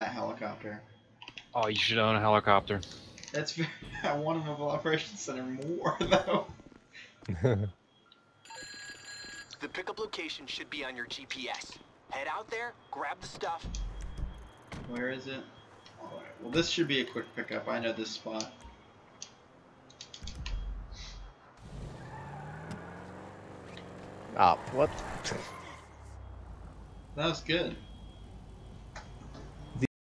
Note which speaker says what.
Speaker 1: that helicopter.
Speaker 2: Oh, you should own a helicopter.
Speaker 1: That's very, I want a mobile operations center more though.
Speaker 3: The pickup location should be on your GPS. Head out there, grab the stuff,
Speaker 1: Where is it? Alright, well this should be a quick pickup. I know this spot.
Speaker 4: Ah, what?
Speaker 1: That was good.